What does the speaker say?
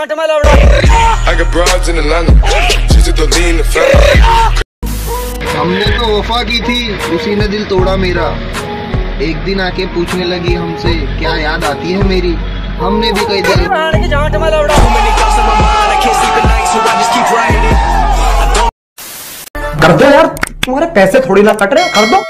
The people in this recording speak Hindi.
जाट में लवड़ा I got broads in Atlanta. She's a lean हमने तो वफा की थी उसी ने दिल तोड़ा मेरा। एक दिन आके पूछने लगी हमसे क्या याद आती है मेरी? हमने भी कई दिन बहन की जाट में लवड़ा कर दो यार तुम्हारे पैसे थोड़ी ना कट रहे कर दो।